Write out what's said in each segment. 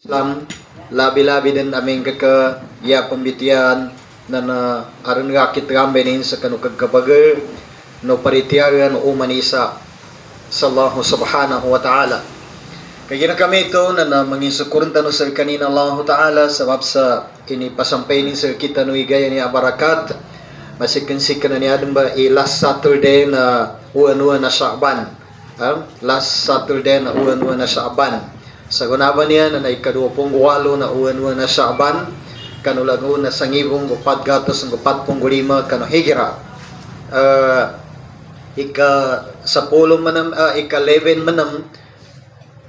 Islam labi-labi din aming kaka ya pambitian na na aron nga kitrambe nin sa kanu kagkabaga no paritiyagan o manisa sallahu subhanahu wa ta'ala. Kaya na kami ito na na mangin sukurin tano sa kanina Allah ta'ala sabab sa ini pasampay nin sa kita no igaya ni abarakat masikin sikan na ni Adam ba i last Saturday na uwan-uwan na Sha'ban Ah, last Saturday na uwan-uwan na Sha'ban sa gunaban niya na naikadupong walo na uwan-uwan na Sha'ban kanulago na sangibong upat gatos ng upat pong gulima kano higira uh, ika sa pulo manam uh, ika 11 manam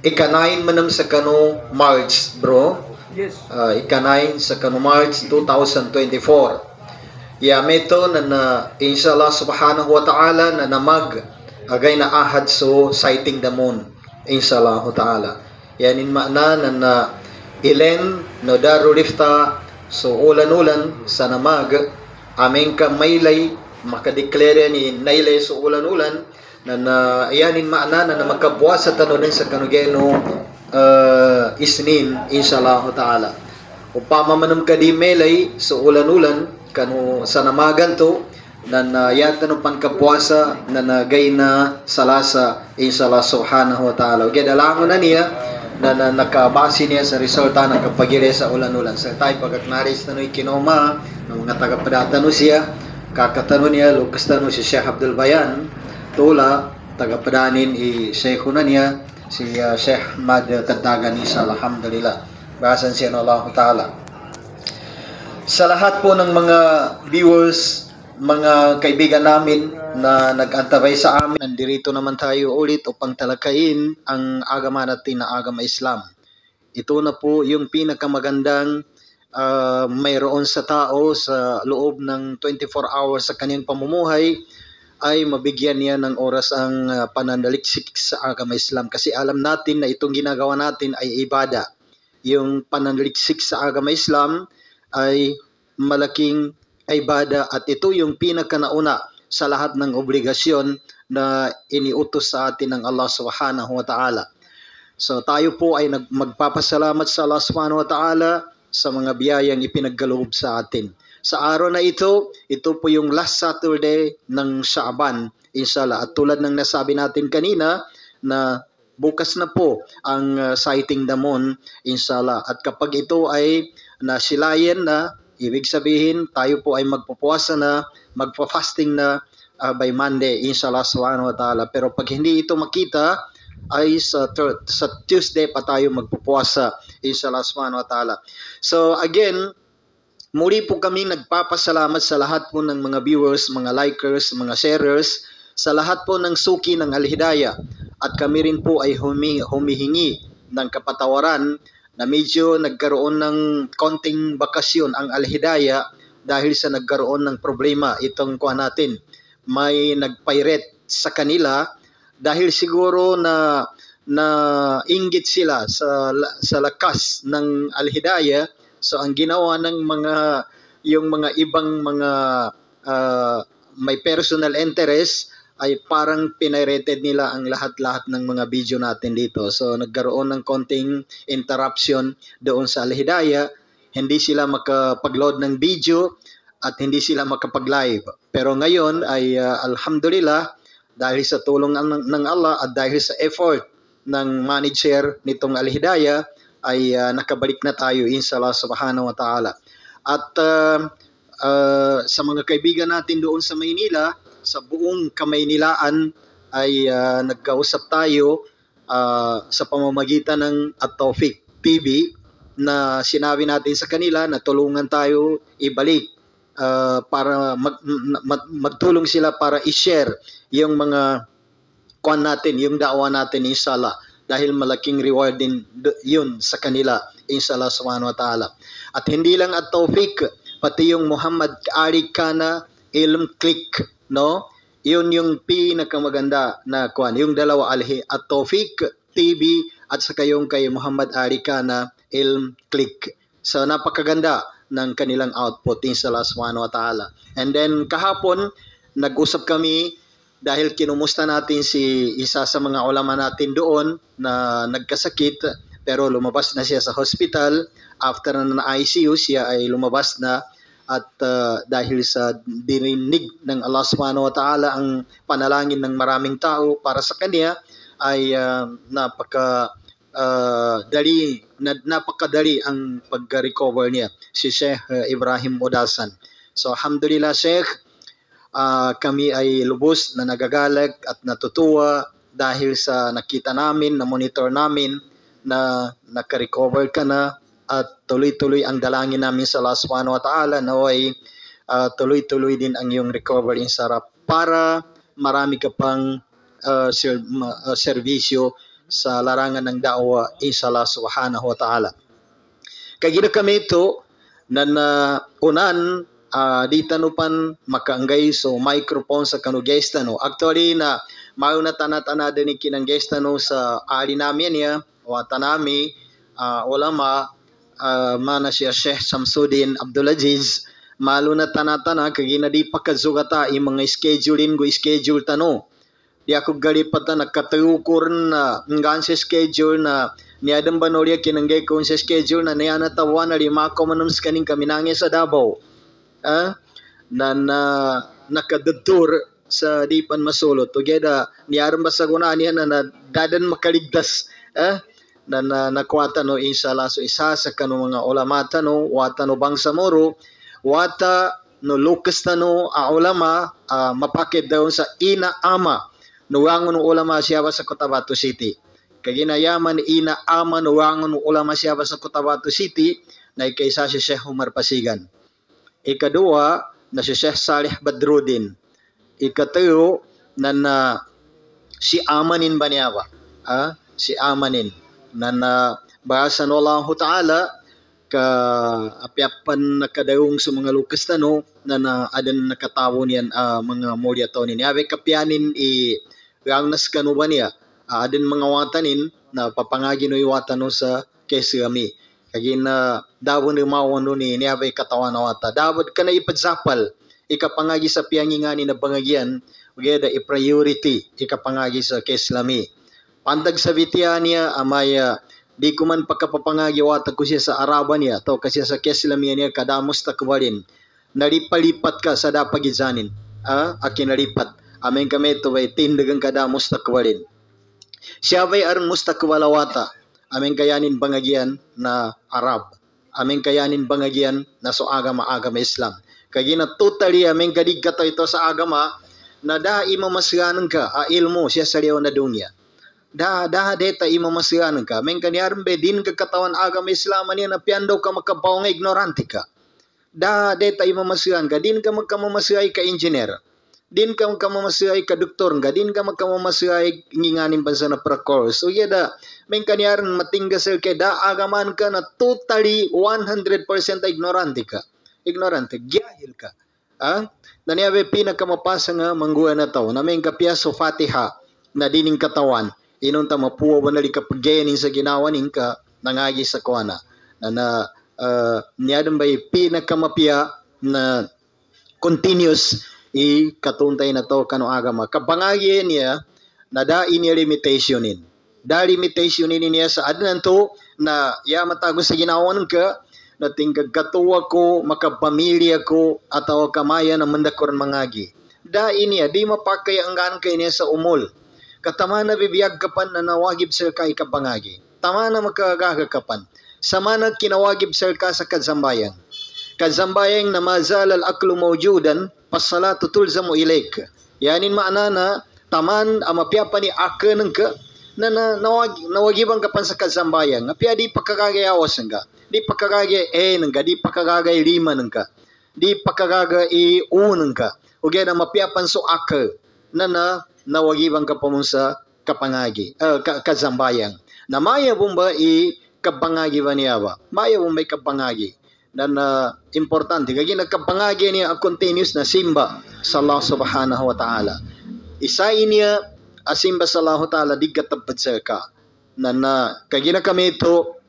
ika 9 manam sa kano March bro. Yes. uh, ika 9 sa kano March 2024 ya meto na na inshallah subhanahu wa ta'ala na namag agay na ahad so sighting the moon inshallah ta'ala ilen no daru rifta so ulan-ulan sa namag. Aming ka maylay makadeklara ni naylay so ulan-ulan na na yanin makna na na makabuwas sa tanunin sa kanugeno uh, isnin inshallah ta'ala. Upama manam ka di melay so ulan-ulan kanu sa namagan to na na yata no pankapuasa na nagay na salasa inshallah subhanahu wa ta'ala. Ug dalangon na niya na, na nakabase niya sa resulta ng kapagire sa ulan-ulan. Sa tay pagkaknaris na no'y kinoma ng mga tagapadata no siya kakatano niya lukas tano si Sheikh Abdul Bayan tula tagapadanin i Sheikh na niya si uh, Sheikh Ahmad Tagdagan isa alhamdulillah. Bahasan siya ng Allah Ta'ala. Sa lahat po ng mga viewers mga kaibigan namin na nag-antabay sa amin. Nandirito naman tayo ulit upang talakayin ang agama natin na agama Islam. Ito na po yung pinakamagandang uh, mayroon sa tao sa loob ng 24 hours sa kanyang pamumuhay ay mabigyan niya ng oras ang uh, pananaliksik sa agama Islam. Kasi alam natin na itong ginagawa natin ay ibada. Yung pananaliksik sa agama Islam ay malaking ibada at ito yung pinakanauna sa lahat ng obligasyon na iniutos sa atin ng Allah Subhanahu wa Ta'ala. So tayo po ay magpapasalamat sa Allah Subhanahu wa Ta'ala sa mga biyayang ipinagkaloob sa atin. Sa araw na ito, ito po yung last Saturday ng Shaaban, inshallah. At tulad ng nasabi natin kanina, na bukas na po ang uh, sighting the moon, inshallah. At kapag ito ay nasilayan na, ibig sabihin tayo po ay magpupuwasa na, magpa-fasting na uh, by Monday, inshallah subhanahu wa ta'ala. Pero pag hindi ito makita, ay sa, sa Tuesday pa tayo magpupuwasa, inshallah subhanahu wa ta'ala. So again, muli po kami nagpapasalamat sa lahat po ng mga viewers, mga likers, mga sharers, sa lahat po ng suki ng Al-Hidayah. At kami rin po ay humi- humihingi ng kapatawaran na medyo nagkaroon ng konting bakasyon ang Al-Hidayah dahil sa nagkaroon ng problema itong kuha natin. May nagpirate sa kanila dahil siguro na na inggit sila sa sa lakas ng Al-Hidayah so ang ginawa ng mga yung mga ibang mga uh, may personal interest ay parang pinirated nila ang lahat-lahat ng mga video natin dito. So nagkaroon ng konting interruption doon sa Al-Hidayah. Hindi sila makapag-load ng video at hindi sila makapag-live. Pero ngayon ay uh, alhamdulillah dahil sa tulong ng, ng Allah at dahil sa effort ng manager nitong Al-Hidayah ay uh, nakabalik na tayo inshallah subhanahu wa ta'ala. At uh, uh, sa mga kaibigan natin doon sa Maynila, sa buong Kamaynilaan ay uh, nagkausap tayo uh, sa pamamagitan ng Atofik TV na sinabi natin sa kanila na tulungan tayo ibalik uh, para mag, mag, magtulong sila para i-share yung mga kuan natin, yung da'wa natin inshallah dahil malaking reward din yun sa kanila inshallah subhanahu wa ta'ala. At hindi lang at Tawfiq, pati yung Muhammad Ari Ilm Click, no? Yun yung pinakamaganda na kuan, yung dalawa alhi at Tawfiq TV at saka yung kay Muhammad Ari Kana Ilm Click. So napakaganda ng kanilang output inshallah subhanahu wa ta'ala. And then kahapon, nag-usap kami dahil kinumusta natin si isa sa mga ulama natin doon na nagkasakit pero lumabas na siya sa hospital. After na na ICU, siya ay lumabas na at uh, dahil sa dirinig ng Allah subhanahu wa ta'ala ang panalangin ng maraming tao para sa kanya ay uh, napaka uh, dali na, napakadali ang pag-recover niya si Sheikh uh, Ibrahim Odasan. So alhamdulillah Sheikh uh, kami ay lubos na nagagalag at natutuwa dahil sa nakita namin, na monitor namin na naka-recover ka na at tuloy-tuloy ang dalangin namin sa Allah subhanahu wa ta'ala na way uh, tuloy-tuloy din ang iyong recovery sarap para marami ka pang uh, ser- uh, serbisyo sa larangan ng da'wa sa Allah subhanahu wa ta'ala. Kagina kami ito na na unan uh, di tanupan makaanggay so microphone sa kanu gesta no. Actually na mayo na tanat-ana din kinang gesta no sa ali namin ya wata nami uh, ulama uh, mana siya Sheikh Samsudin Abdulaziz malo na tanatana kagina di pakazugata i mga schedulein go schedule tano di ako galipata nakatayukur na ngan sa schedule na ni Adam Banolia kinanggay ko sa schedule na niya natawan na lima ko manum kaning kami nangi sa Davao ah na na nakadutur sa dipan masulot tugeda niyaram basaguna niya na, na dadan makaligtas ah na, na nakwata no inshallah so isa sa kanu mga ulamata no wata no bangsa moro wata no lukas na no a ulama uh, mapakit daw sa ina ama no wangon no ulama siya sa Cotabato City. Kay ginayaman ina ama no wangon no ulama siya sa Cotabato City na ikaysa si Sheikh Umar Pasigan. Ikadua na si Sheikh Salih Badrudin ikatuyo na na si Amanin ba niya ba? Ah, si Amanin na na bahasan Allah Ta'ala ka apiapan nakadayong sa mga lukas tano na na adan nakatawo niyan uh, mga molya to ni Abe kapyanin i rangnas kanu ba niya uh, adan mga watanin na papangagi no iwatan no sa kesami kagi na dawon ni mawon no ni niabe katawan na wata. Dawod kana ipadzapal ikapangagi sa piyangingani na bangagian ugeda i-priority ikapangagi sa keslami Pandag sa vitiya niya, amaya, di ko man pagkapapangagi wata ko siya sa Araba niya, to kasi sa keslamiya niya, kadamos takwarin. Naripalipat ka sa dapagizanin. Ah, akin naripat. Amin kami ito ay tindagang kadamos takwarin. Siya ba'y arang mustakwalawata. Amin kayanin bangagian na Arab. Amin kayanin bangagian na so agama agama Islam. Kaya na totally amin gadig ito sa agama na da imamasganan ka a ilmo siya sa na dunya da da deta ima masian ka. Men kan be din ka katawan agama Islam ni na piando ka makabaw nga ignorante ka. Da deta ima masian ka. Din ka makamamasiay ka engineer. Din ka makamamasiay ka doktor nga. Din ka makamamasiay nginganin bansa na prakor. So yada men kan yar matinggasel ka da agaman ka na totally 100% ignorante ka. Ignorante. Gyahil ka. Ah naniabe pinakamapasa nga mangguan na taw. Na men kapiaso Fatiha na dining katawan inon ta mapuwa ba nali kapagyanin sa ginawa ning ka nangagi sa kuana na na uh, niyadang bay pinakamapya na continuous i katuntay na to kano agama kabangagi niya na da ini limitationin da limitationin niya sa adnan to na ya matago sa ginawa ka na tingkag katuwa ko makapamilya ko ataw kamaya na mandakor mangagi. Da ini di mapakay ang ganon kay niya sa umol katama na bibiyag kapan na nawagib sir ka ikabangagi. Tama na magkagagakapan. Sama na kinawagib sir ka sa kazambayang. Kazambayang na mazal al aklu mawjudan, pasalatu tulzamu ilaik. Yanin maana na taman amapyapa ni akan ka na, na nawag, nawagiban ka pan sa kazambayang. Apya di pakagagayawas nga. Di pakagagay eh nga, di pakagagay lima nga. Di pakagagay i unang ka. Ugyan na mapyapan so aka na na nawagibang ka sa kapangagi, uh, ka, kazambayang. Na maya bumba i kapangagi ba niya ba? Maya bumba i kapangagi. Na na importante, kaya nagkapangagi niya ang continuous na simba sa Allah subhanahu wa ta'ala. Isa niya asimba sa Allah ta'ala di katapad sa ka. Na na, kaya kami ito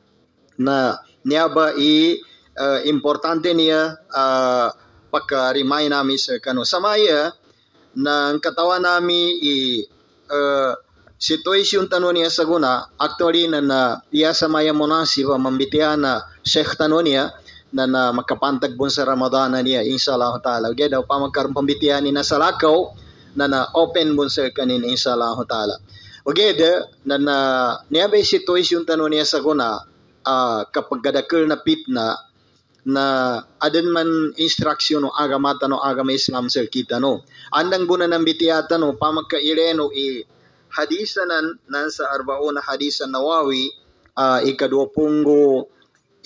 na niya ba i uh, importante niya uh, pagka-remind namin sa kano. Sa maya, ng katawan nami i uh, situation tano niya sa guna, actually na na iya sa maya monasi ba mambitiya na Sheikh tano niya na na makapantag bun sa Ramadan niya inshallah taala. Ugay daw pa magkaroon pambitiya ni na sa lakaw na na open bun sa kanin inshallah taala. Ugay da na na niya ba situation tano niya sa guna uh, kapag gadakil na pitna na adan man instruction no agamata no agama Islam sir kita no. Andang guna ng bitiyata no pamagka ireno i hadisanan nan sa arbauna hadisan nawawi uh, ikadwapunggo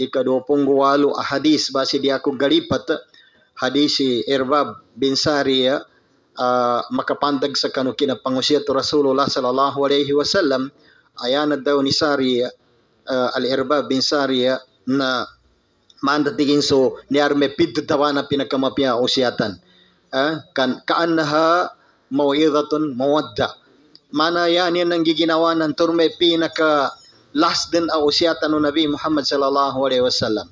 ikadwapunggo walo a hadis basi di ako galipat hadis si Irbab bin Sariya uh, makapantag sa kanu kinapangusiya to Rasulullah sallallahu alaihi wasallam ayana daw ni Sariya uh, al-Irbab bin Sariya na manda tigin so niar me piddu tawana pinakamapya usiatan eh, kan kaannaha mawidhatun mawadda. Mana yan yan ang giginawa ng turme pinaka last din ang usiatan ng Nabi Muhammad sallallahu alaihi wasallam.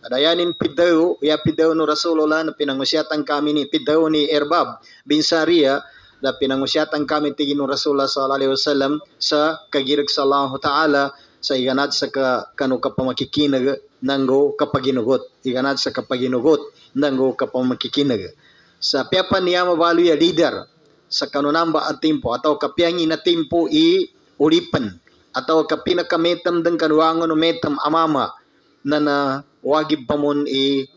Adayanin pidaw, ya pidaw no Rasulullah na pinangusyatan kami ni pidaw ni Erbab bin Sariya na pinangusyatan kami tigin no Rasulullah sallallahu alaihi wasallam sa kagirag sallallahu ta'ala sa iganat sa ka, kanu kapamakikinag nanggo kapaginugot. Iganat sa kapaginugot nanggo kapamakikinag. Sa piapa niya mabalu ya leader sa kanunamba at timpo atau kapiangi na timpo i ulipan atau kapinakamitam deng kanuangon no metam amama na na wagib pamon i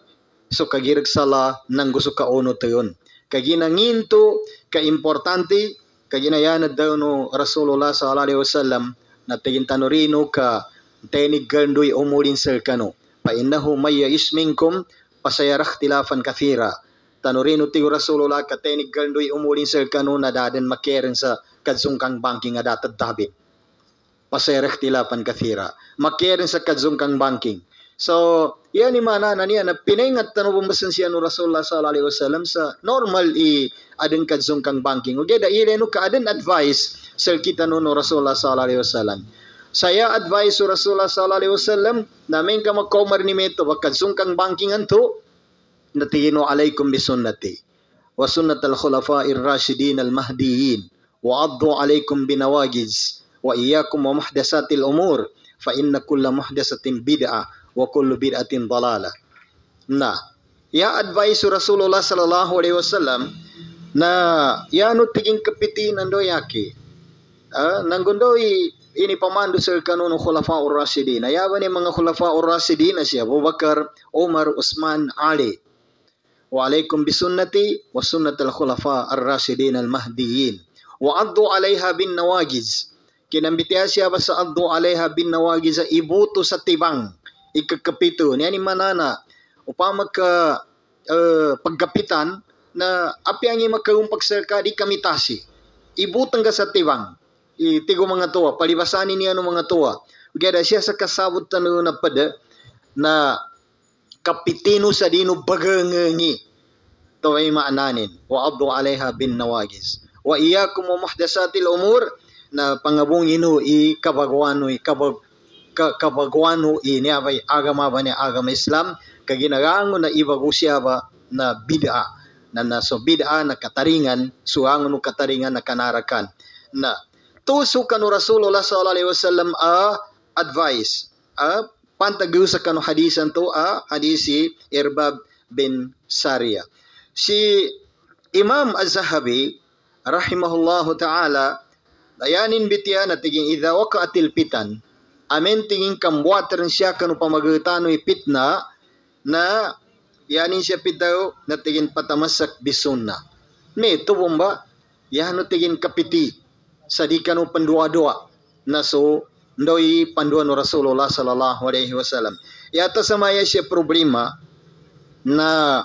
so kagirag sala nang gusto ka ono tayon. Kaginanginto ka importante kaginayanad daw no Rasulullah sallallahu alaihi wasallam na tigin tanorino ka tenig gandoy umulin sir kano. Pa innahu may yais minkum pasayarah tilafan kathira. Tanorino tigo Rasulullah ka tenig gandoy umulin sir kano na daden makeren sa kadzungkang banking nga datad tabit. Pasayarah tilafan kathira. Makeren sa kadzungkang banking. So, yan ni mana na niya na pinaingat tanu pembasan siya no Rasulullah sallallahu alaihi wasallam sa normal i adeng kadzong kang banking. Okay, da ile ka adeng advice sel kita no no Rasulullah sallallahu alaihi wasallam. Saya advice so Rasulullah sallallahu alaihi wasallam namin ka magkomar ni meto wag kadzong kang banking anto natino alaikum bi sunnati wa sunnat al khulafa'ir rasyidin al mahdiyyin wa addu alaikum bi nawajiz wa iyyakum wa muhdatsatil umur fa inna kulla muhdatsatin bid'ah wa kullu bid'atin dalala. Na, ya advice Rasulullah sallallahu alaihi wasallam na ya no tiging kapiti nando yaki. Uh, nanggundo ini pamandu sa kanun khulafa ur-rasidin. Ayaban ni mga khulafa ur-rasidin siya Abu Bakar, Umar, Usman, Ali. Wa alaikum bisunnati wa sunnatal khulafa ar-rasidin al-mahdiyyin. Wa addu alaiha bin nawajiz. Kinambitiya siya ba sa addu alaiha bin nawajiz ibuto sa tibang ikakapito ni ani manana upama ka uh, pagkapitan na api ang magkaroon pagserka di kamitasi ibutang ka sa tiwang itigo mga tuwa palibasanin niya no mga tuwa Gada siya sa kasabot tanu na pada na kapitino sa dino bagangangi to ay maananin wa abdu alaiha bin nawagis wa iyakum wa umur na pangabong ino i kabagwano i kabag ka kabagwano ini abay agama ba ni agama Islam kaginagango na ibagusya ba na bid'a na naso bid'a na kataringan suango no kataringan na kanarakan na tuso kanu Rasulullah sallallahu alaihi wasallam a advice a pantagyo sa kanu hadisan to a hadisi Irbab bin Sariya si Imam Az-Zahabi rahimahullahu ta'ala dayanin bitya na tiging idha waqa'atil pitan amen tingin kambuatan siya kanu pamagutano ipitna na yanin siya pitaw na tingin patamasak bisunna. Me tubong ba? Yano tingin kapiti sa di kanu pandua-dua na so ndoy panduan Rasulullah sallallahu alaihi wasallam. Yata sa maya siya problema na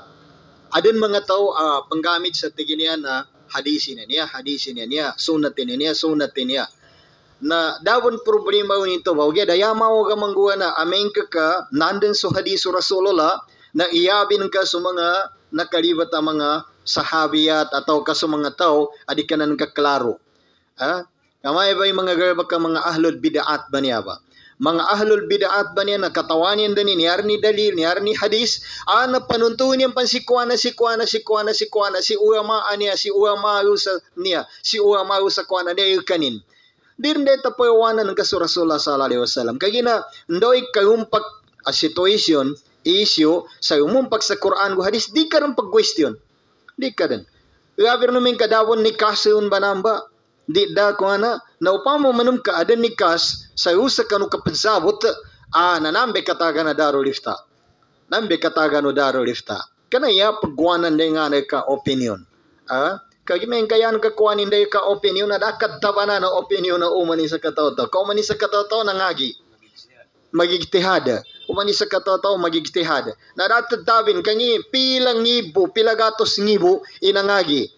adin mga tao uh, panggamit sa tiginian na hadisin niya, hadisin niya, sunatin niya, sunatin niya na dawon problema nito bawge daya mao ga mangguwa na amen ka? Ka nandun so hadisu rasulullah na iyabin ka sa mga nakalibat ang mga sahabiyat atau ka sa mga tao adi ka nan kaklaro ha kamay ba yung mga garba ka mga ahlul bid'at ba niya ba mga ahlul bid'at ba niya nakatawanin din ni arni dalil ni arni hadis ana panuntun niya pan si kuana si kuana si kuana si kuana si ulama aniya si ulama sa niya si ulama sa kuana niya kanin Dir hindi tapayawanan ng kasurasula sallallahu alaihi wasallam. Kaya na, ndoy kayumpak a situation, issue, sa umumpak sa Quran o hadis, di ka rin pag-question. Di ka rin. Gabir namin kadawon ni kasun ba namba? Di da ko ana, na upamo manum ka ada ni kas, sa usa kanu kapansabot, ah, nanambe kataga na daro lifta. Nambe kataga no daro lifta. Kana ya pagwanan de nga na ka opinion. Ah, kagi men kayan ka kuanin de ka opinion na dakat tabana na opinion na umani sa katoto. Ka umani sa katoto na ngagi. Magigtihada. Umani sa katoto magigtihada. Na datatawin kanyi pilang ngibo, pilagatos ngibo inangagi.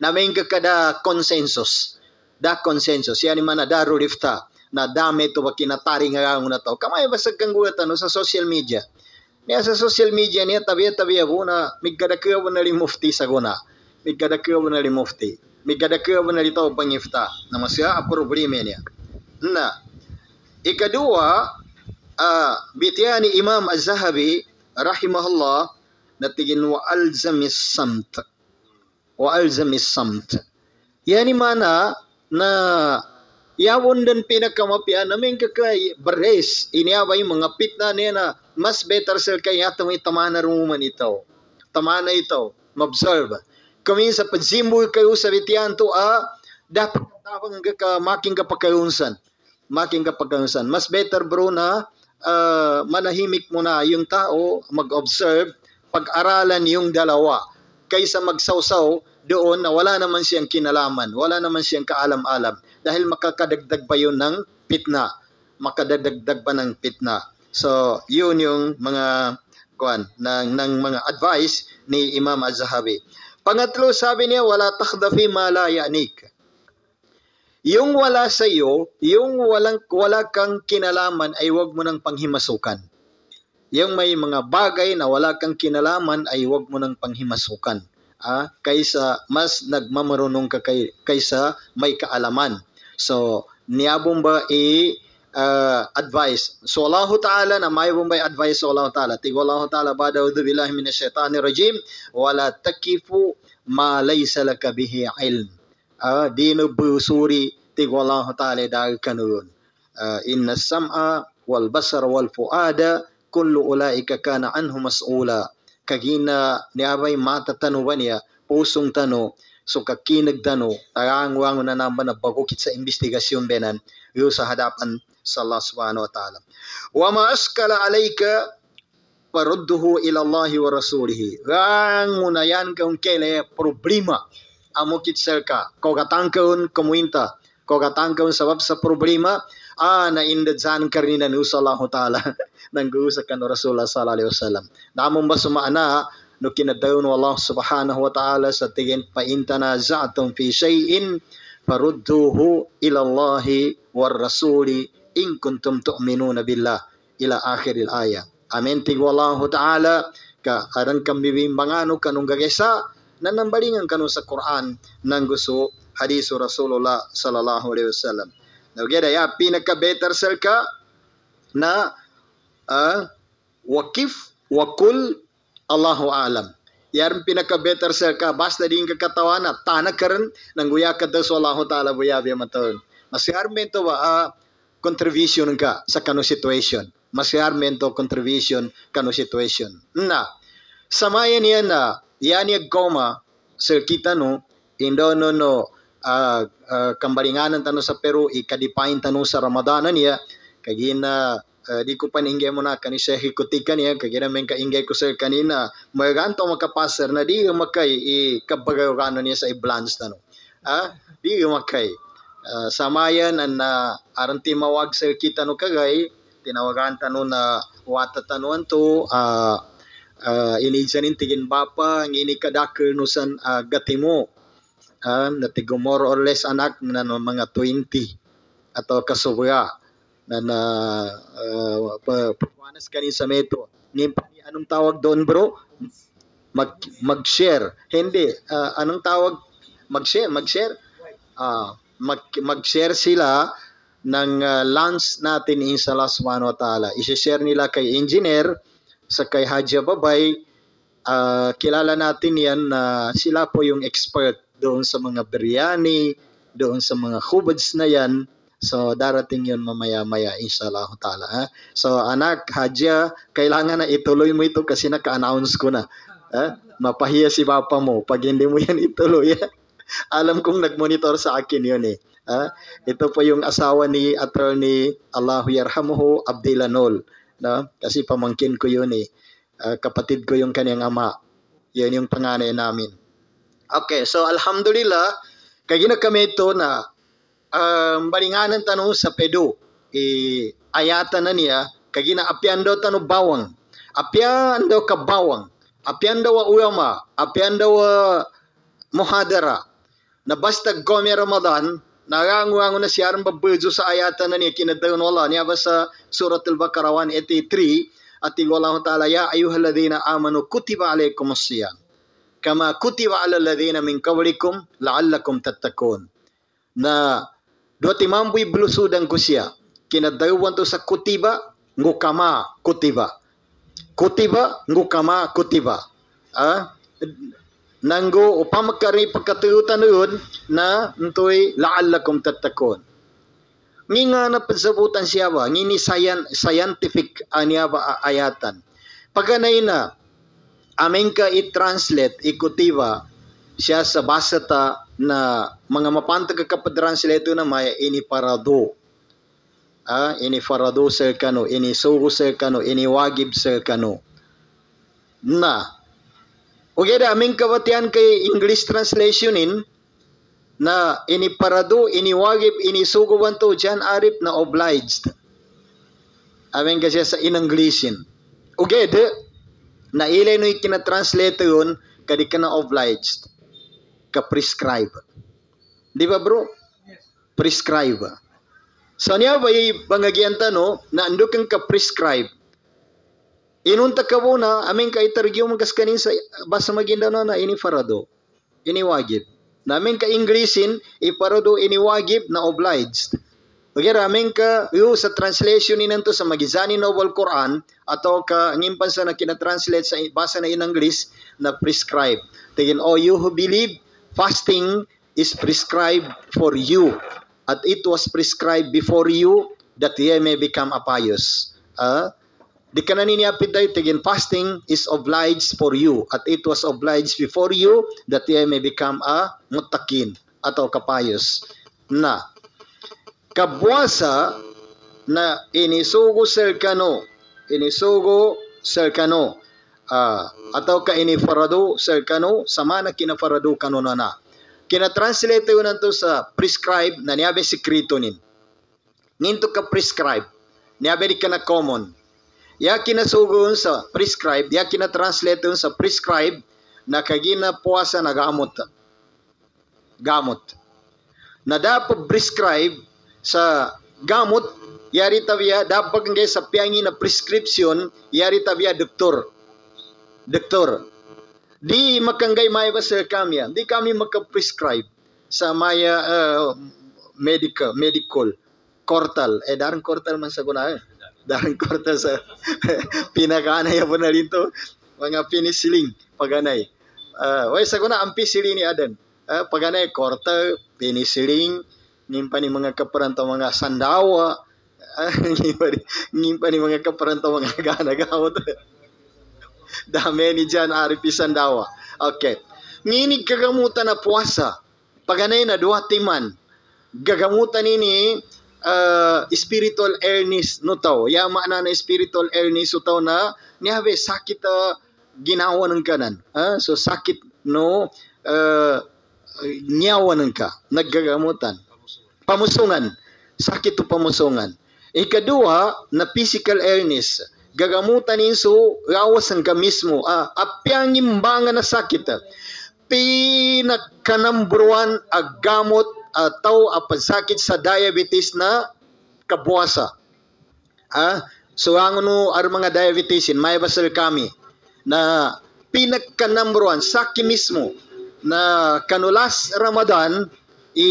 Na may kada consensus. Da consensus. Yani mana daro lifta na dami to kinatari nga na to. Kamay basag kang gulatan no, sa social media. Niya sa social media niya tabi-tabi ako na migkadakyo na rin mufti sa guna. Migkadakyo na rin mufti. Migkadakyo na rin ito pangifta. Na masya ang problema niya. Na, ikadua, uh, bitiya ni Imam Az-Zahabi, rahimahullah, na tigin wa alzamis samt. Alzamis samt. Yani mana na Yawon din pinakamapya namin kakay bares. Iniabay mga pitna niya na mas better sir kaya itong itamana ruman ito. Tamana ito. Mobserve. Kami sa pagsimbol kayo sa bitiyan to ah, dapat katawang ka making kapagkayunsan. Making kapagkayunsan. Mas better bro na uh, manahimik mo na yung tao, mag-observe, pag-aralan yung dalawa kaysa magsawsaw doon na wala naman siyang kinalaman, wala naman siyang kaalam-alam dahil makakadagdag pa yun ng pitna. Makadagdag pa ng pitna. So, yun yung mga kuan ng, ng mga advice ni Imam Az-Zahabi. Pangatlo, sabi niya, wala takhdafi ma la ya'nik. Yung wala sa iyo, yung walang wala kang kinalaman ay wag mo nang panghimasukan. Yung may mga bagay na wala kang kinalaman ay wag mo nang panghimasukan. Ah, kaysa mas nagmamarunong ka kay, kaysa may kaalaman. So, niyabong ba i uh, advice. So Allah Ta'ala na may bumbay advice so Allah Ta'ala. Tigo Allah Ta'ala bada udhu billahi minasyaitanir rajim wala takifu ma laysa laka bihi ilm. Uh, di no busuri tigo Allah Ta'ala dahil kanun. Uh, inna sam'a wal basar wal fuada kana anhu mas'ula. Kagina niyabay mata tanuban niya pusong tano So kakinag tano, tarangwang na naman na bagukit sa investigasyon benan, yung sa hadapan sa Allah subhanahu wa ta'ala. Wa ma askala alayka parudduhu ila Allah wa rasulihi. Rang muna yan kele problema amukit ka. Kau katangkaun kumuinta. Kau katangkaun sabab sa problema, ah, na indadsan karnina ni Allah ta'ala nang guusa kan Rasulullah sallallahu alaihi wasallam. Namon ba sumaana no kinadayon Allah subhanahu wa ta'ala sa tingin pa intanaza'tum fi shay'in farudduhu ila Allah war rasuli in kuntum tu'minuna billah ila akhiril ayah. Amen tigwa Allah ta'ala ka aran kami bimbangano kanong gagesa na nambalingan kanu sa Quran nang gusto hadisu Rasulullah sallallahu alaihi wasallam. Nagyada ya pinaka better sel ka na uh, wakif wakul Allahu alam. Yaran pinaka-better sa ka, basta din ka katawana, tanak ka rin, nang guya ka daw sa Allah Ta'ala buyabi matawin. Masiyarmento ba, uh, contribution ka sa kano situation. Masiyarmento contribution kano situation. Na, samayan niya na, yan yung goma, sir kita no, indo no no, uh, uh, kambalinganan tano sa Peru, ikadipain tano sa Ramadanan niya, kagina, uh, di ko paninggay mo na kani siya hikutikan niya kagina men kainggay ko sir kanina. Maganto makapasar na di makay i kabagano niya sa i-blance tano ah di makay. Uh, samayan an na uh, aranti mawag sir kita no kagay tinawagan tano na wata tanuan to uh, uh, inidsanin tigin bapa ang ini kadakil no san uh, gatimo uh, na tigo more or less anak na no, mga 20 atau kasubra uh, performance kanin sa metro. Ni anong tawag doon bro? Mag mag-share. Hindi uh, anong tawag mag-share, mag-share. Ah, uh, mag mag-share sila ng uh, lunch natin sa Allah subhanahu wa ta'ala. I-share nila kay engineer sa kay Haji Babay. Uh, kilala natin yan na sila po yung expert doon sa mga biryani, doon sa mga hubads na yan. So, darating yun mamaya-maya, inshallah ta'ala. Ha? So, anak, Hadja, kailangan na ituloy mo ito kasi naka-announce ko na. Ha? Mapahiya si papa mo pag hindi mo yan ituloy. ha? Alam kong nag-monitor sa akin yun eh. Ha? Ito po yung asawa ni attorney Allahu Yarhamuhu Abdilanol. No? Kasi pamangkin ko yun eh. Ah, kapatid ko yung kanyang ama. Yun yung panganay namin. Okay, so alhamdulillah, kaya na kami ito na um, balinganan tanong sa pedo. E, ayata na niya, kaya na apian daw tanong bawang. Apian daw ka bawang. Apian daw ulama. Apian daw muhadara. Na basta gomi Ramadan, naranguango na siya ang babudyo sa ayata na niya kinadayon wala. Niya ba sa Surat Al-Baqarah 183, at Allah Ta'ala, Ya ayuhaladina amanu kutiba alaikum siyam kama kutiba ala alladhina min qablikum la'allakum tattakun. Na dua timambu belusudang kusia. Kina dawon to sa kutiba ngukama kutiba. Kutiba ngukama kutiba. Ah nanggo upama kari pagkatuyutan yun na ntoy la'allakum tattakun. Nginga na pasabutan siya ba, ngini scientific aniya ba ayatan. Paganay na, amin ka i-translate, ikutiba, siya sa basata na mga mapantag ka translate na may ini parado. Ah, ini farado sa kano, ini sugo sa kano, ini wagib sa kano. Na, okay da, amin kabatian kay English translationin, na ini parado, ini wagib, ini sugo wanto, dyan arip na obliged. Amin kasi sa inanglishin. Okay, de, na ilay no ikinatranslate yun, kadi ka na obliged. Ka prescribe. Di ba bro? Prescribe. So niya ba bangagyan no, na ando kang ka prescribe. Inunta ka muna, amin ka itargyo mo kaskanin sa basa maginda no na ini farado. Ini wagib. Namin ka Englishin, iparado ini wagib na obliged. Okay, ramen ka yu sa translation ni nanto sa Magizani Novel Quran atau ka ngimpan sa na kinatranslate sa basa na in English na prescribe. Tingin, oh you who believe fasting is prescribed for you. At it was prescribed before you that ye may become a pious. Uh, di ka na niniapit tayo, tingin, fasting is obliged for you. At it was obliged before you that ye may become a mutakin atau kapayos. Na, kabwasa na inisugo serkano inisugo serkano uh, atau ka inifarado serkano sama na kinafarado kano na na kina-translate yun nanto sa prescribe na niyabe sikrito nin? Ninto ka prescribe. Niyabe di ka na common? Ya kinasugo yun sa prescribe ya kina-translate yun sa prescribe na kagina puwasa na gamot. Gamot. Na dapat prescribe sa gamot yari tabiya dapat ngay sa piyangi na prescription yari tabiya doktor doktor di ba sa kami di kami makaprescribe sa maya uh, medical medical kortal eh darang kortal man sa guna eh. darang kortal sa pinakanay po na rito mga penicillin paganay. Uh, way sa guna ang penicillin ni adan uh, paganay kortal penicillin ngimpa ni mga kaparanta mga sandawa. Ngimpa ni, ngimpa ni mga kaparanta mga ganagawot dami ni Jan Aripi sandawa. Okay. Nginig kagamutan na puwasa paganay na duwa timan gagamutan ini uh, spiritual illness no taw. Ya maana na spiritual illness so taw na niyabe sakit uh, ginawa ng kanan. Uh, so sakit no uh, nyawa ng ka. Naggagamutan. Pamusungan. Sakit o pamusungan. Ikadua, na physical illness. Gagamutan ninso, rawas ang mismo. Ah, apyang imbangan na sakit. Pinaka-number agamot atau apasakit sa diabetes na kabuasa. Ah, so ang no ar mga diabetesin, may basal kami na pinaka-number one, sakit mismo na kanulas Ramadan, i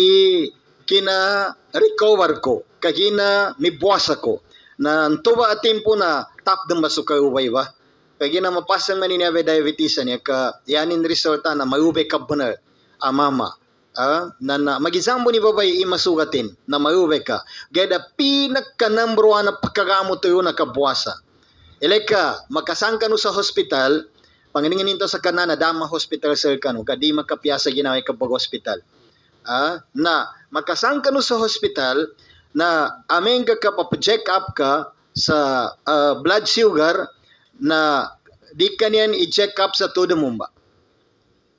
kina recover ko kagina mibuasa ko na tuwa tempo na tap ng masuka ubay ba kagina mapasang man ni diabetes niya ka yanin resulta na mayube ka benar amama ah, na, na magizambo ni babay imasugatin na mayuwe ka. Gada pinaka number one na pagkagamot tayo na kabuwasa. Ilay ka, no sa hospital, panginingin nito sa kanana, dama hospital sir ka no, kadi makapiyasa ginawa ka pag hospital. Ah, na makasang ka no sa hospital, na aming ka ka check up ka sa ah, blood sugar na di ka niyan i-check up sa todo mumba.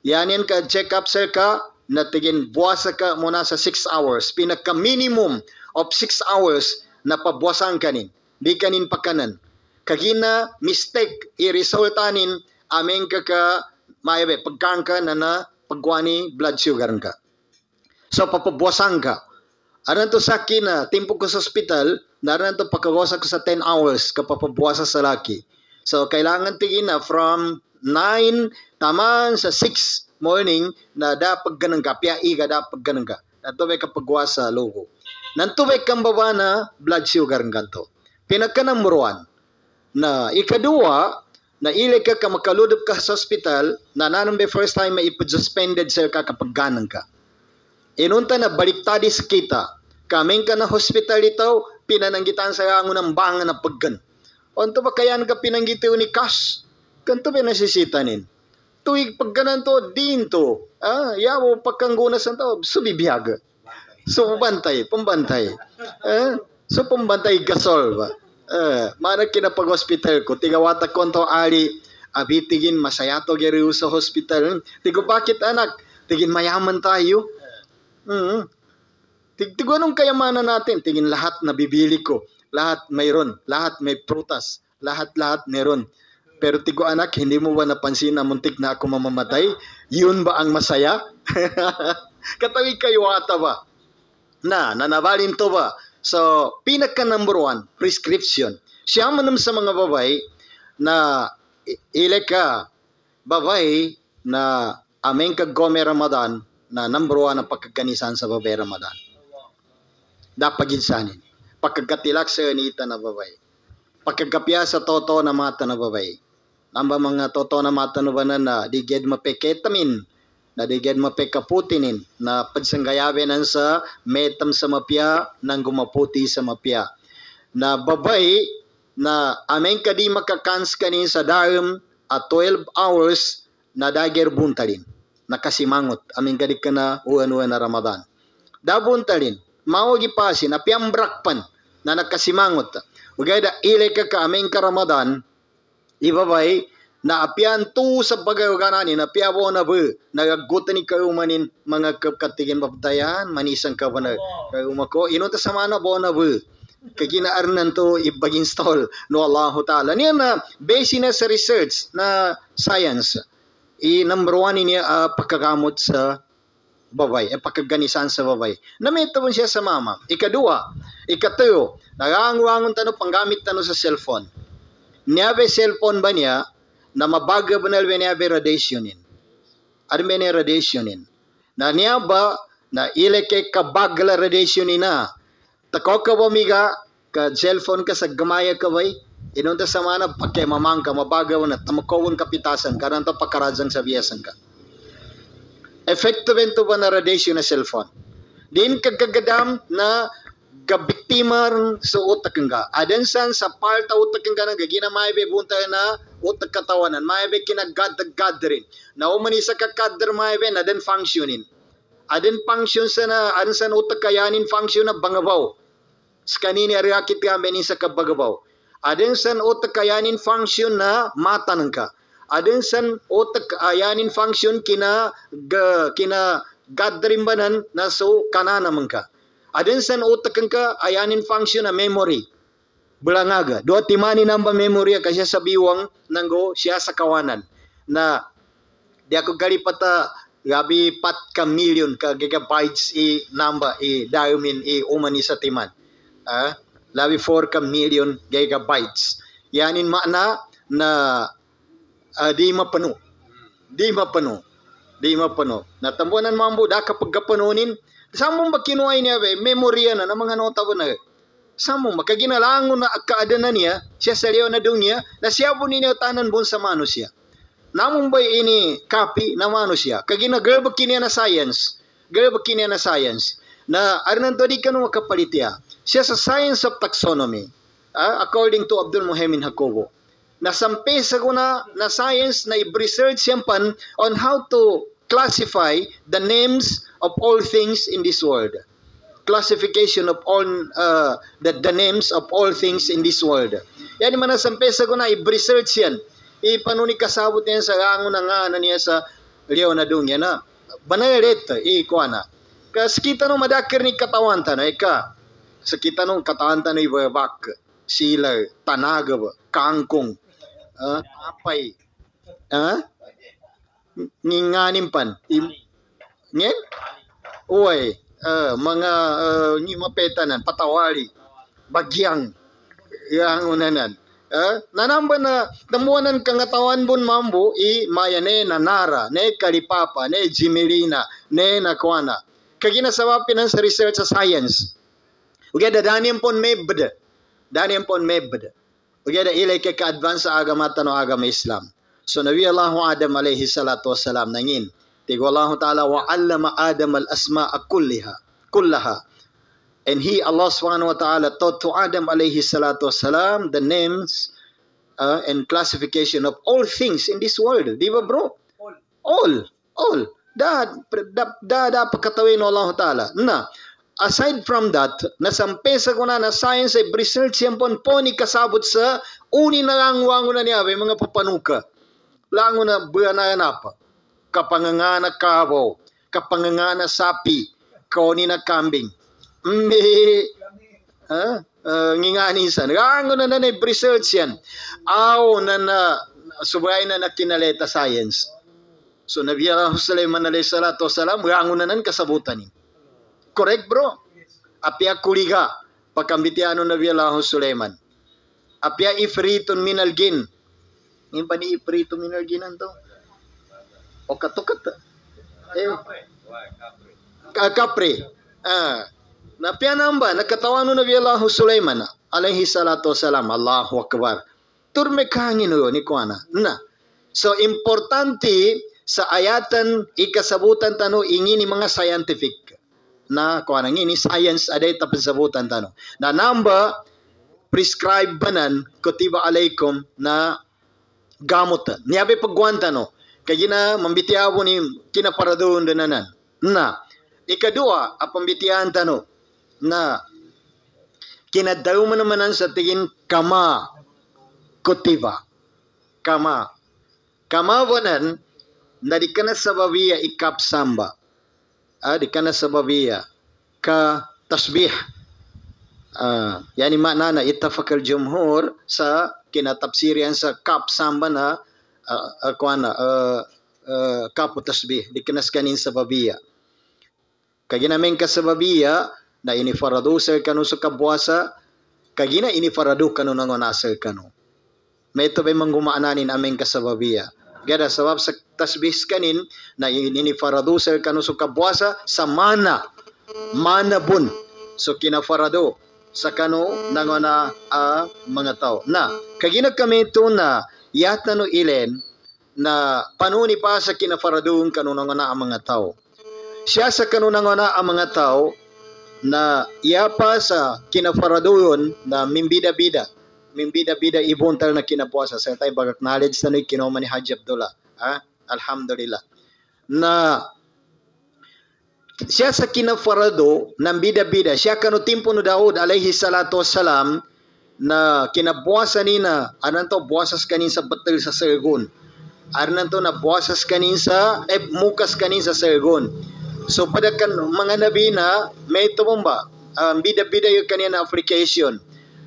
Yan yan ka check up sir ka na tigin buwasa ka muna sa 6 hours. Pinaka minimum of 6 hours na pabuwasan kanin. Di kanin pakanan. Kagina mistake i-resultanin aming ka ka mayabe pagkaan ka na na pagwani blood sugar ka. So papabuwasan ka. Aran to sa akin na timpo ko sa hospital, naran to ko sa 10 hours kapapabuwasa sa laki. So kailangan tingin na from 9 taman sa 6 morning na dapat ganun ka, piyai ka dapat ganun ka. Nato may kapagwasa logo. Nanto may kambaba na blood sugar ng ganto. Pinaka number na ikadua, na ili ka ka makaludop ka sa hospital, na nanong first time may ipag-suspended sa ka kapag ganang ka. Inunta na baliktadi sa kita. Kaming ka na hospital ito, pinananggitan sa ango ng bangan na paggan. Onto ba kaya ka pinanggiti ni cash? Kanto ba nasisitanin? Tuig pagganan to, din to. Ah, yawo pagkangguna sa to, subibiyag. So, pambantay, pambantay. Eh, so, pambantay gasol ba? Eh, mana kinapag-hospital ko, tigawata ko to ali, abitigin masayato geri sa hospital. Tigo, bakit anak? Tigin mayaman tayo. Mm. Tig tigo anong kayamanan natin? Tingin lahat na bibili ko. Lahat mayroon. Lahat may prutas. Lahat-lahat meron. Pero tigo anak, hindi mo ba napansin na muntik na ako mamamatay? Yun ba ang masaya? Katawi kayo ata ba? Na, nanabalin to ba? So, pinaka number one, prescription. Siya manam sa mga babay na ile ka, babay na ameng ka gome Ramadan na number one ang pagkaganisan sa babay Ramadan. Dapat ginsanin. Pagkagatilak sa anita na babay. Pagkagapya sa toto na mata na babay. Amba mga toto na mata na banan na diged mapeketamin na diged mapekaputinin na pagsanggayabe nan sa metam sa mapya nang gumaputi sa mapya. Na babay na ameng kadi makakans kanin sa daim at 12 hours na dager buntalin. Nakasimangot. Aming kadi ka na uwan-uwan na Ramadan. Dabuntalin. Mawagi pasin. Apiambrakpan na nakasimangot. Ugay da ilay ka ka aming ka Ramadan ibabay na apian tu sa bagayogana ni na piabo na bu nagagutan ni kayo manin mga katigin mapdayan manisang ka ba na kayo mako inunta sa mana bo na bu kaginaarnan to ibagin stall no Allahu Ta'ala niya na base na sa research na science i number one niya uh, pagkagamot sa babay, eh, pagkaganisan sa babay. Namito mo siya sa mama. Ikadua, ikatuyo, nagangwangon tano panggamit tano sa cellphone. Niyabe cellphone ba niya na mabaga ba nalwe niyabe radiationin? Arme ni radiationin. Na niya ba na ile kay kabagla radiationin na Tako ka ba miga ka cellphone ka sa gamaya ka bay? Pagkay mamang ka mabagaw na tamakawon kapitasan karan to pagkaradzang sa biyasan ka. Effective ito ba na radiation na cellphone? Din kagagadam na gabiktima sa utak nga. Adensan sa part ta utak nga nga gina may be bunta na utak katawanan. May be kinagad-gad rin. Na umani sa kakadder may be na den functionin. Adin function sa na adin sa utak kayanin function na bangabaw. Skanini ariakit ka ni sa kabagabaw. Adin sa utak kayanin function na mata nang ka. Adin sa utak ayanin function kina ga, kina gadrimbanan na so kanana man ka. Adin sa utak ka ayanin function na memory. Bulangaga. Do timani namba memory kasi sa biwang nanggo siya sa kawanan na di ako galipata gabi pat ka million ka gigabytes i number i diamond i umani sa timan. Ah, labi 4 ka million gigabytes. Yanin makna na ah, di mapano. Di mapano. Di mapano. Natambunan mambo da kapag kapanunin, samong ba kinuha niya be, memorya na ng mga nota na. Samong makaginalangon na kaadanan niya, siya sa liyaw na dung niya, na siya po ninyo tanan bon sa mano siya. Namong ba ini copy na mano siya? Kaginagraba kiniya na science, gaya ba kini na science na arnan to di kanu makapalitya siya sa science of taxonomy ah, according to Abdul Muhammad Hakobo nasampe sa kuna na science na i-research yan pan on how to classify the names of all things in this world. Classification of all uh, the, the names of all things in this world. Yan man nasampe sa kuna i-research yan. Ipanuni kasabot yan sa angon na nga na niya sa Leonardo niya na. Banaret i kuana kas kita no madakir ni katawan ta na ika sa kita no katawan ta no ibabak sila tanaga ba kangkong ah, apay ah nginganim pan ngin? Uy ah, mga uh, ni mapetanan patawali. Bagyang yang unanan Uh, nanamba na namuanan kangatawan bun mambo i maya ne na nara ne kalipapa ne jimirina ne na kwana kagina sawapi ng sa research sa science uga da daniam pon mebd daniam pon mebd uga da ilay ke ka advance sa agama tano agama islam so nabi allah adam alaihi salatu wassalam nangin tigo allah taala wa allama adam al asma'a kulliha kullaha And he, Allah subhanahu wa ta'ala, taught to Adam alayhi salatu wasalam the names uh, and classification of all things in this world. Di ba bro? All. All. All. Da, da, da, da pagkatawin ng Allah ta'ala. Na, aside from that, nasampesa ko na na science ay research yan po po ni kasabot sa uni na lang wango na niya, mga papanuka. Lango na buya na yan apa. Kapangangana kabaw, kapangangana sapi, kauni na kambing Mbi. Ha? Uh, nginganisan. Rango na na research yan. Aw na na subay na nakinaleta science. So Nabi Allah Sulaiman alayhi salatu wasalam rango na nan kasabutan ni. Correct bro? Apya kuliga pagkambitiano Nabi Allah Sulaiman. Apya ifritun minal gin. Yung pa ni ifritun minal gin to? O katukat. Eh, kapre. Ah, na pianamba nakatawano na Allah Sulaiman alaihi salatu wasalam Allahu akbar turme kangin yo ni kuana na so importante sa ayatan ikasabutan tano ingi ni mga scientific. Na kuana ngini science aday tapasabutan tano. Na number prescribe banan kutiba alaikum na gamot. Niyabe pagwanta no kay gina mambitiabo ni kinaparadon denanan na ikadua apambitian tano. Na kinadaw mo naman sa tingin kama kutiba. Kama. Kama wanan na di ka na sa babiya ikap samba. Ah, di ka na sa babiya ka tasbih. Ah, yani makna na itafakal jumhur sa kinatapsirian sa kap samba na uh, uh, kuana uh, uh, kapo tasbih di kanas kanin sa babiya. Kaya namin ka sa babiya, na inifarado sa kanu sa kabwasa kagina inifarado kanu nang nasal kanu meto bay manggumaananin aming kasababiya gada sabab sa tasbih kanin na inifarado sa kanu sa kabwasa sa mana mana bun. So kinafarado sa kanu nang na uh, mga tao. Na kagina kami ito na yata no ilen na panuni pa sa kinafaradoon kanu nang na ang mga tao. Siya sa kanu nang na ang mga tao na iapa sa kinafaradoyon na mimbida-bida mimbida-bida ibuntal na kinapuasa sa tayo bagak knowledge na noy kinoma ni Haji Abdullah ha? alhamdulillah. Na siya sa kinafarado ng bida-bida siya kano timpo Daud alayhi salatu wassalam na kinabuasa ni na anan to buwasas kanin sa batil sa sergon anan to na buwasas kanin sa eh, mukas kanin sa sergon So padakan mga nabi na may tumumba. Um, bida-bida yung kanina application.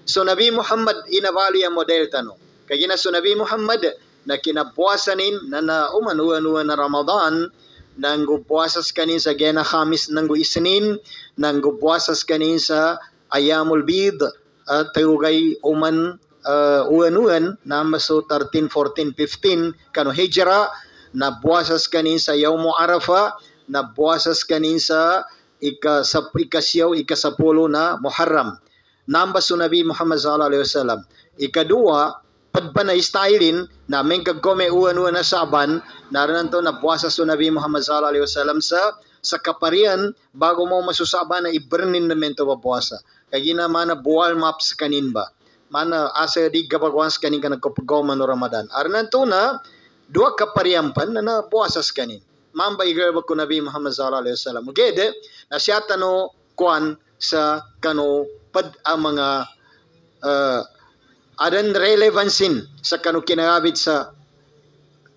So Nabi Muhammad inavali ang model tano. Kaya na so Nabi Muhammad na kinabuasanin na na umanuan na Ramadan nang gupuasas kanin sa gena khamis nang isnin nang gupuasas kanin sa ayamul bid at uh, tayugay uman uh, uanuan na maso 13, 14, 15 kano hijra na buasas kanin sa yawmo arafa na buwasas kanin sa ika ikasyaw ikasapulo na Muharram. Namba su Nabi Muhammad sallallahu alaihi wasallam. Ikadua, padpa na stylin namin kagkome uwan-uwan na saban, naran to na buwasas su Nabi Muhammad sallallahu alaihi wasallam sa kaparian bago mo masusaba na ibernin na mento babuasa. Kaya gina mana buwal maps kanin ba? Mana asa di gabagwas kanin ka nagkapagaw man Ramadan. Arnan to na, dua kaparian pan na nabuasas kanin. Mamba igar ko Nabi Muhammad sallallahu alaihi wasallam. Gede, na siya tano kwan sa kano pad ang mga uh, adan relevansin sa kanu kinagabit sa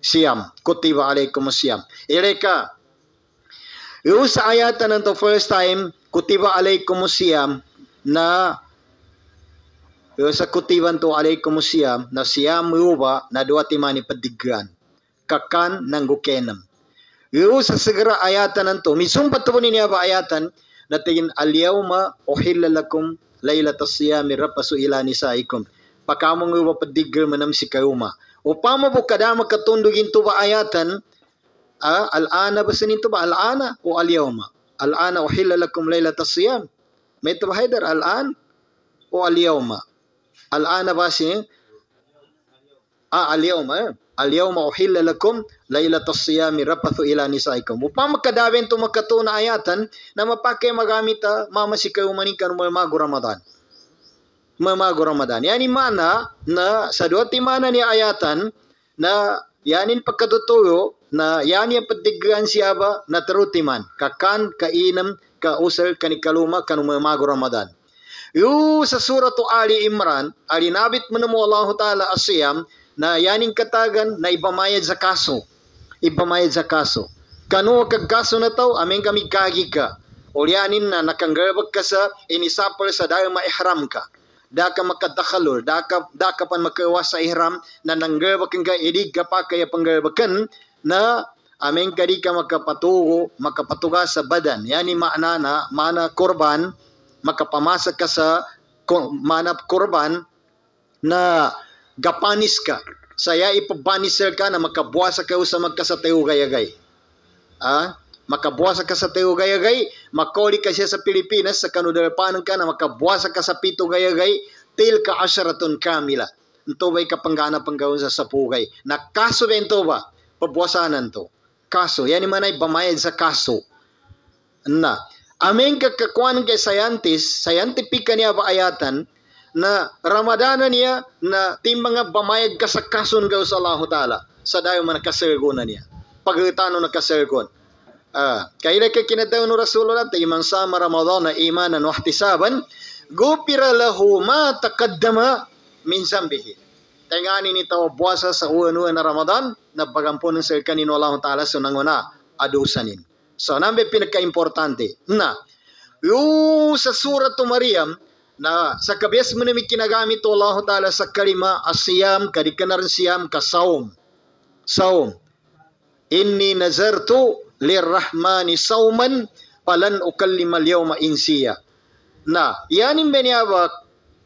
siyam. Kutiba alaikum siyam. Ireka, yung sa ayatan ng to first time, kutiba alaikum siyam na yung sa kutiban to alaikum siyam na siyam yuba na dua timani padigran. Kakan ng gukenam. Yung sa segera ayatan ng to, misumpat to niya ba ayatan, na tingin alyawma uhilla lakum laylatas siyami rapasu ila nisaikum pakamong uwa padigger manam si kayuma. Upama po kadama katundugin to ba ayatan, ah, al-ana ba sanin to ba? Al-ana o al-yawma? Al-ana uhilla lakum laylata siyam. May to ba haidar? Al-an o al-yawma? Al-ana ba siya? Ah, al-yawma. Eh. Al-yawma uhilla lakum laylata siyami rapathu ila nisaikum. Upama kadawin to makatuna ayatan na mapake magamit ah, mama si kayumanin kanumay mago Ramadan mamago Ramadan. Yani mana na sa dua mana ni ayatan na yanin pagkatutuyo na yani ang padigran siya ba na terutiman kakan kainam ka usal kanikaluma kanu mamago Ramadan. Yu sa suratu Ali Imran, alinabit mo na mo Allah Ta'ala asiyam na yaning katagan na ibamayad sa kaso. Ibamayad sa kaso. Kanu kag kaso na taw, aming kami kagi ka. Ulyanin na nakangarbag ka sa inisapal sa dahil maihram ka da ka makadakhalor da ka da ka pan makawas sa ihram na nanggerbakan ka idig ka pa kaya panggerbakan na aming kadi ka makapatugo makapatuga sa badan yani maana na mana korban makapamasa ka sa mana korban na gapanis ka saya ipabanisir ka na makabuwasa ka sa magkasatayo gayagay ah makabuwasa ka sa tayo gayagay, makoli ka siya sa Pilipinas, sa kanudarapanan ka na makabuwasa ka sa pito gayagay, til ka asyaratun kamila. Ito ba'y kapanggana panggawin sa sapugay. Na kaso ba ito ba? Pabuwasanan to. Kaso. Yan naman ay bamayad sa kaso. Na. Aming kakakuan kay scientist, scientific niya ba ayatan, na Ramadana niya na tim mga bamayad ka sa kason gaw sa Allah Ta'ala sa dayo man kasirgunan niya. Pagkatano na kasirgun Ah, kaya kay kinadaw no Rasulullah tayo man sama Ramadan na imanan wa ihtisaban gupira lahu ma taqaddama min zambihi. Tengani ni tao buwasa sa uwan-uwan na Ramadan na bagampunan sa kanino Allah Ta'ala so nanguna adusanin. So nambe pinaka-importante na yung sa surat to Maryam na sa kabias mo namin kinagamit to Allah Ta'ala sa kalima asiyam kadikanar siyam kasawm. Sawm. Inni nazartu lirrahmani sauman palan ukallima al-yawma insiya. Na, yanin benyaba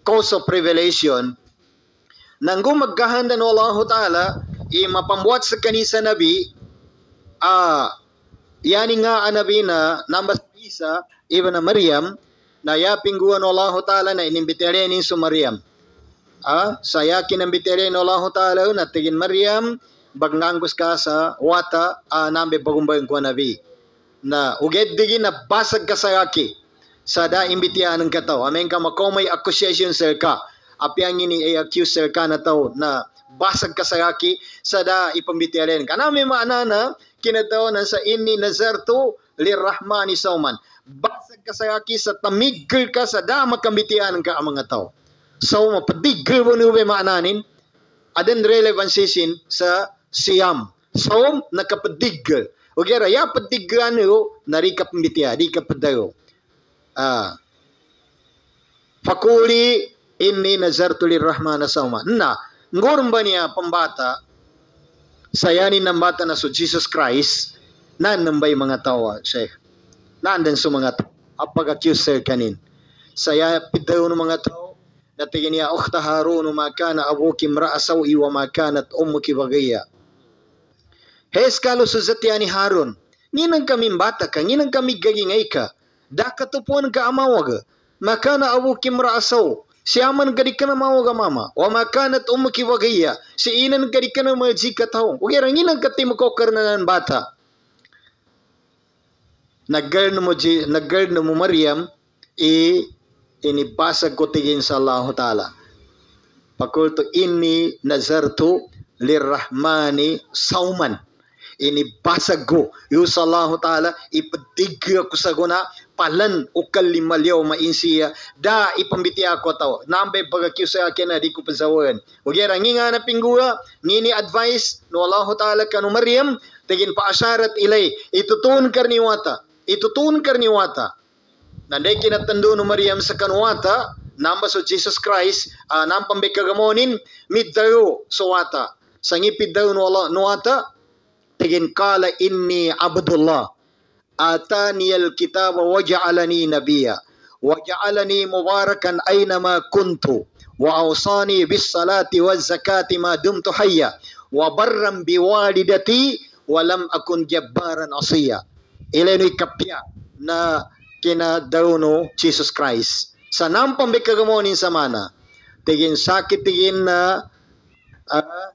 cause of revelation nang gumagkahanda no Allah Ta'ala i mapambuat sa kanisa nabi ah yani nga anabi na nambas isa iba na Maryam na yaping guwan no Allah Ta'ala na inimbitere ni su Maryam. Ah saya kinambitere no Allah Ta'ala na tigin Maryam bagnanggos ka sa wata uh, nambe bagumbayang ko nabi na uged digi na basag ka sa aki sa da imbitihan ng kataw. Amen ka makomay accusation sir ka. Apiang ini ay accuse sir ka na taw na basag ka sa aki sa da ipambitihan ka. Na may maana na kinataw na sa inni nazartu lirrahmani sauman basag ka sa aki sa tamigil ka sa da makambitihan ka ang mga taw so mapadigil mo ni maananin adan relevancy sin sa siyam. Saum nakapadig. O kaya ya padigran yo narikap mitya di kapadayo. Ah. Fakuli inni nazartu lirrahman sauma. Na ngurong ba niya pambata sayanin ng bata na so Jesus Christ nan nambay mga tawa Sheikh. Nandan sa mga tao. Apag-accuse kanin. Saya pidayo ng mga tao natigin niya ukhta Harun ma kana abuki mra'asaw wa ma kanat ummuki bagaya Hes kalo suzatya ni Harun, nginang kami bata ka, nginang kami gagingay ka, da katupuan ka amawaga, maka na awu kimra asaw, siyaman gadi ka na mawaga mama, wa makanat umaki wagaya, si inan gadi ka na maji ka tao, ugera nginang kati mo ko karnanan bata. Nag-girl mo Ji- nag-girl mo Maryam i inibasag ko tigin sa Allah Ta'ala. Pakulto inni nazartu lirrahmani sauman. Inibasag ko. Yung sa Allah Ta'ala, ipadig ko sa guna, palan o kalimalyaw mainsiya. Da, ipambiti ako tao. Nambay baga kiyo sa akin na di ko pasawan. Huwag yan, nga na pinggura, ngini advice, no Allah Ta'ala kanu Maryam, tigin pa asyarat ilay, itutun karniwata. Itutun karniwata. Nanday kinatando no Maryam sa kanwata, namba so Jesus Christ, uh, nampang kagamonin, middayo so wata. Sa ngipid daw no Allah no wata, tigin kala inni abdullah. Atani al-kitaba wa ja'alani nabiyya wa ja'alani mubarakan aynama kuntu wa awsani bis salati waz zakati ma dumtu hayya wa barran biwalidati wa lam akun jabbaran asiya. Ilenoy kapya na kina daw no Jesus Christ. Sa nampang kagamonin sa mana, tigin sakit tigin na uh,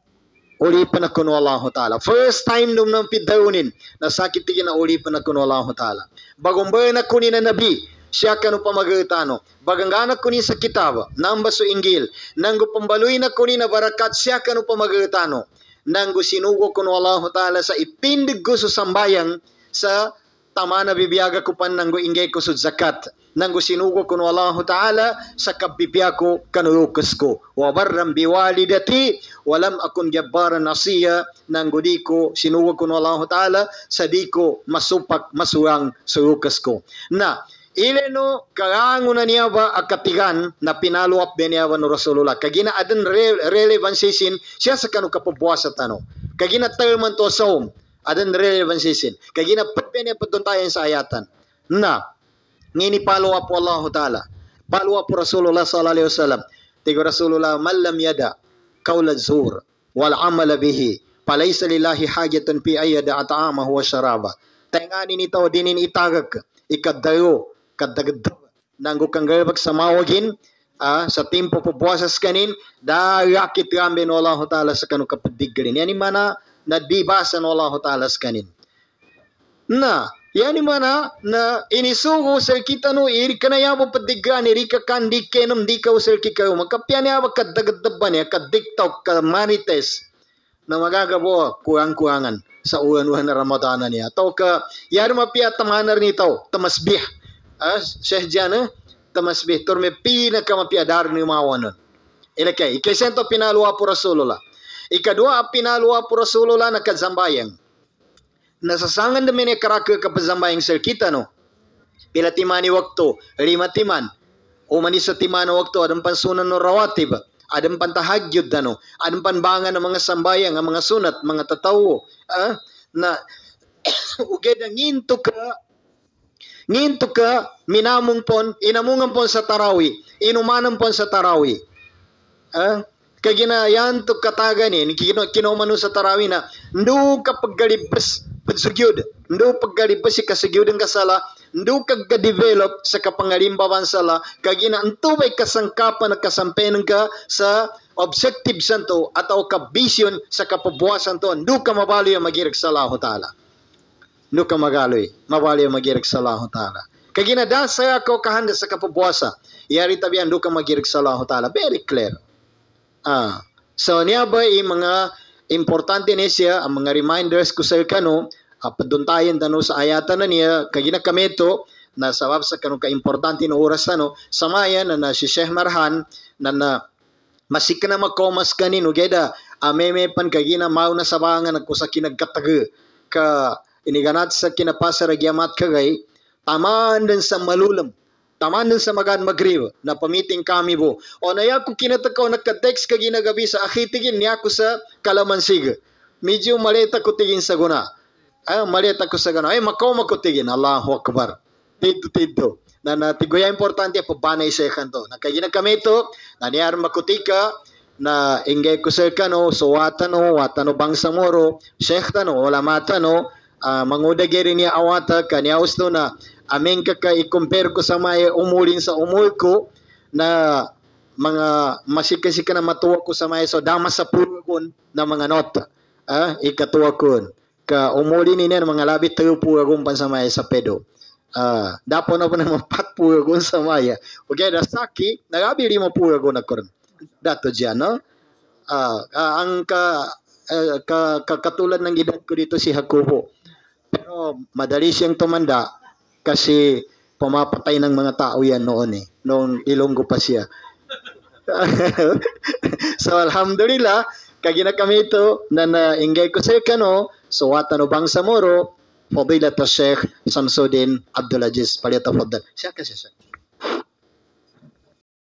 ulipan ako no Allah Ta'ala. First time nung nang pidawnin, nasakit tigin na ulipan ako no Allah Ta'ala. Bagong ba na kunin na nabi, siya kanu pamagatano. Baganggana kunin sa kitab, namba so inggil, nanggo pambaluy na kunin na barakat, siya kanu pamagatano. Nanggo sinugo ko no Allah Ta'ala sa ipindig ko sa sambayang sa tama na bibiyaga ko pan nanggo ingay ko sa zakat. Nanggo sinugo ko no Allah Ta'ala sa kabibiya ko kanulukas ko wa barram biwalidati walam akun jabbaran nasiya. Nanggo di ko sinugo ko no Allah Ta'ala sa di ko masupak masuang sulukas ko na ile no karango na niya ba akatigan na pinaluap din niya ba no Rasulullah. Kagina adan re relevancy sin siya sa kanu kapabuasa tano kagina terman to saum adan relevancy sin kagina patpene patuntayan sa ayatan na ngini follow up Allah Ta'ala. Follow up Rasulullah sallallahu alaihi wasallam. Tigo Rasulullah man lam yada qawla zur wal amala bihi falaysa lillahi hajatun fi ayyada at'amahu wa sharaba. Tengani ni tao dinin itagag ikadayo kadagad nanggo kang garbag sa mawagin ah, sa timpo po buwasas kanin dayakit rambe no Allah Ta'ala sa kanu kapadig ganin. Yani mana na dibasa no Allah Ta'ala sa kanin. Na, yani mana na inisugo sir kita no iri kanaya mo padigan iri ka kandi kenom di ka usir ki kayo makapyan ya kadagadaban ya kadiktaw ka manites na magagabo kurang-kurangan sa uwan-uwan na Ramadanan niya. Tau ka yari mapia tamanar ni tau tamasbih. Ah, Sheikh Jana tamasbih turme pinaka mapiadar ni mawanon. Ilakay, ikasento pinaluwa po Rasulullah. Ikadua pinaluwa po Rasulullah na kazambayang nasasangan namin ni karaka kapazambayang sir kita no. Pila timani waktu, lima timan. O mani sa timana waktu, adang pansunan no rawatib. Adang pantahagyud na no. Adang panbangan ng mga sambayang, ang mga sunat, mga tatawo. Ah, na ugay na nginto ka nginto ka minamong pon inamungan pon sa tarawi inumanan pon sa tarawi ah kay ginayan to katagan ni kino kinomano sa tarawi na ndu kapag galibas pagsugyod ndu paggalibas si kasugyod ang kasala. Ndu kag develop sa kapangalimbawan sala kag ina anto bay kasangkapan na kasampenan ka sa objective santo atau ka vision sa kapabuwasan to? Ndu ka mabalo yung magirik sa Allah Ta'ala ndu ka magaloy mabalo yung magirik sa Allah Ta'ala kag ginadasa ako kahanda sa kapabuwasa yari tabian ndu ka magirik sa Allah Ta'ala very clear Ah. So niya ba yung mga importante niya siya, ang mga reminders ko sa kano, uh, paduntayan tano sa ayatan na niya, kagina kami ito, na sabab sa kano ka-importante na oras tano, samaya na na si Sheikh Marhan, na na masik na makomas kanin, ugeda, ameme pan kagina mau na sabangan, ako sa kinagkataga, ka iniganat sa kinapasa ragyamat kagay, tamaan din sa malulam, taman sa magan magrib na pamiting kami bo. O na ko kinatakaw nagka-text ka ginagabi sa akitigin niya ko sa kalamansig. Medyo maleta ko tigin sa guna. Ay, maleta ko sa guna. Ay, makaw makutigin. Allahu Akbar. Tito, tito. Na natigoya importante po banay sa kanto. Nakaginag kami ito, na niyar makutika, na ingay ko sa kano, so watano, watano bangsa moro, sheikh tano, wala matano, uh, mangudagiri niya awata, kanya usto na, aming ka i-compare ko sa may umulin sa umul ko na mga masikasika na matuwa ko sa may so dama sa purgon na mga nota ah ikatuwa ko ka umulin ni mga labit tayo pura kung sa may sa pedo Ah, dapo na po na mapatpuyo sa maya. Okay, da saki, nagabiri mo puyo ko na koron. Dato dyan, no? Ah, ang ka, ah, ka, ka- katulad ng edad ko dito si Hakubo. Pero madali siyang tumanda kasi pumapatay ng mga tao yan noon eh. Noong ilonggo pa siya. so alhamdulillah, kagina kami ito na nainggay ko sa kano, so watano bang sa moro, Fadilat Sheikh Samsudin Abdul Aziz Paliyatafadal. Siya kasi siya.